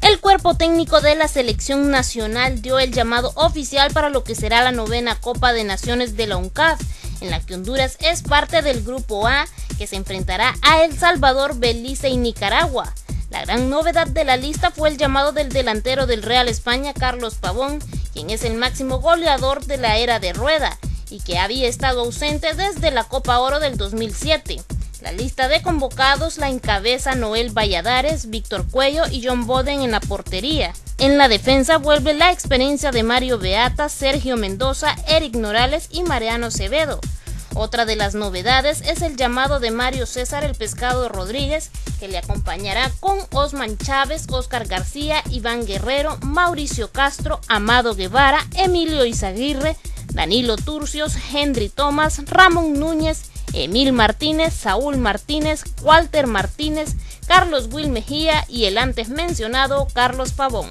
El cuerpo técnico de la selección nacional dio el llamado oficial para lo que será la novena Copa de Naciones de la UNCAF, en la que Honduras es parte del Grupo A, que se enfrentará a El Salvador, Belice y Nicaragua. La gran novedad de la lista fue el llamado del delantero del Real España, Carlos Pavón, quien es el máximo goleador de la era de Rueda y que había estado ausente desde la Copa Oro del 2007. La lista de convocados la encabeza Noel Valladares, Víctor Cuello y John Boden en la portería. En la defensa vuelve la experiencia de Mario Beata, Sergio Mendoza, Eric Norales y Mariano Acevedo. Otra de las novedades es el llamado de Mario César el Pescado Rodríguez, que le acompañará con Osman Chávez, Oscar García, Iván Guerrero, Mauricio Castro, Amado Guevara, Emilio Izaguirre, Danilo Turcios, Henry Tomás, Ramón Núñez, Emil Martínez, Saúl Martínez, Walter Martínez, Carlos Will Mejía y el antes mencionado Carlos Pavón.